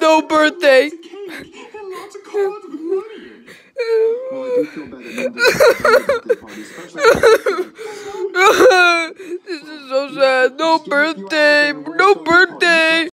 no birthday. this is so sad. No birthday. No birthday.